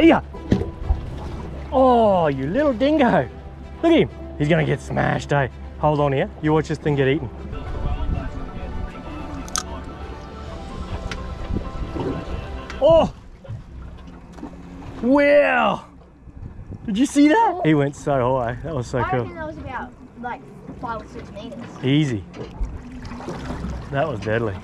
Yeah. Oh, you little dingo. Look at him. He's gonna get smashed, eh? Hold on here. You watch this thing get eaten. Oh! Wow! Did you see that? He went so high. That was so I cool. reckon that was about like five or six meters. Easy. That was deadly.